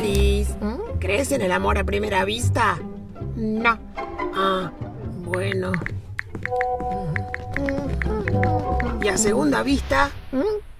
¿Mm? ¿crees en el amor a primera vista? No. Ah, bueno. ¿Y a segunda vista? ¿Mm?